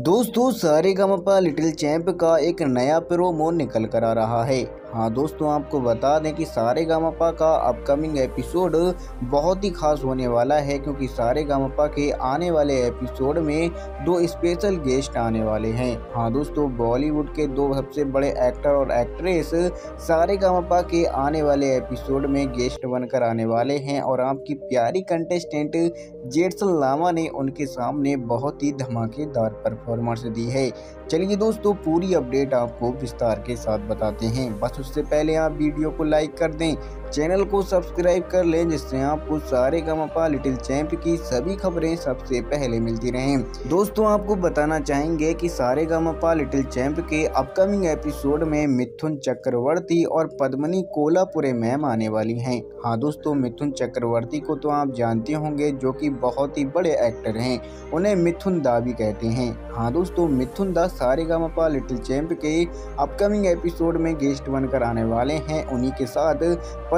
दोस्तों सारे Ga Ma Pa little champ का एक नया प्रोमो निकल कर आ रहा है। हाँ दोस्तों, आपको बता दें कि सारे गामापा का अपकमिंग एपिसोड बहुत ही खास होने वाला है, क्योंकि सारे गामापा के आने वाले एपिसोड में दो स्पेशल गेस्ट आने वाले हैं। हाँ दोस्तों, बॉलीवुड के दो सबसे बड़े एक्टर और एक्ट्रेस सारे गामापा के आने वाले एपिसोड में गेस्ट बनकर आने वाले हैं, और आपकी प्यारी कंटेस्टेंट जेटसल लामा ने उनके सामने बहुत ही धमाकेदार परफॉर्मेंस दी है। चलिए दोस्तों, पूरी अपडेट आपको विस्तार के साथ बताते हैं। बस उससे पहले आप वीडियो को लाइक कर दें। चैनल को सब्सक्राइब कर लें, जिससे आपको सारे गमपा लिटिल चैंप की सभी खबरें सबसे पहले मिलती रहें। दोस्तों, आपको बताना चाहेंगे कि सारे गमपा लिटिल चैंप के अपकमिंग एपिसोड में मिथुन चक्रवर्ती और पद्मनी कोलापुरे मैम आने वाली हैं। हाँ दोस्तों, मिथुन चक्रवर्ती को तो आप जानते होंगे, जो कि बहुत ही बड़े एक्टर हैं। उन्हें मिथुन दा भी कहते हैं। हाँ दोस्तों, मिथुन दा सारे गमपा लिटिल चैंप के अपकमिंग एपिसोड में गेस्ट बनकर आने वाले हैं। उन्हीं के साथ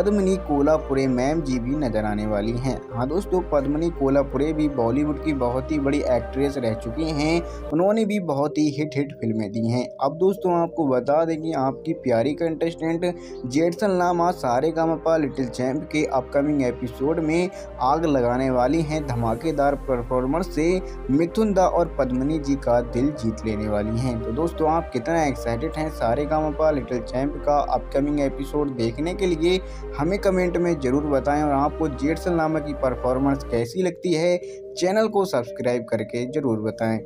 पद्मनी कोलापुरे मैम जी भी नज़र आने वाली हैं। हाँ दोस्तों, पद्मनी कोलापुरे भी बॉलीवुड की बहुत ही बड़ी एक्ट्रेस रह चुकी हैं। उन्होंने भी बहुत ही हिट हिट फ़िल्में दी हैं। अब दोस्तों, आपको बता दें कि आपकी प्यारी contestant Jedson Lama, Sa Re Ga Ma Pa little champ के अपकमिंग एपिसोड में आग लगाने वाली हैं। धमाकेदार परफॉर्मेंस से मिथुन दा और पद्मनी जी का दिल जीत लेने वाली हैं। तो दोस्तों, आप कितना एक्साइटेड हैं सारे गामापा लिटिल चैम्प का अपकमिंग एपिसोड देखने के लिए? हमें कमेंट में ज़रूर बताएँ और आपको जेटसन लामा की परफॉर्मेंस कैसी लगती है? चैनल को सब्सक्राइब करके ज़रूर बताएँ।